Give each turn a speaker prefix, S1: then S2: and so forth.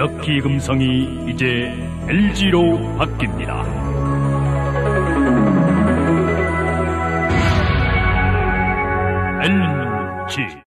S1: 럭키 금성이 이제 LG로 바뀝니다. LG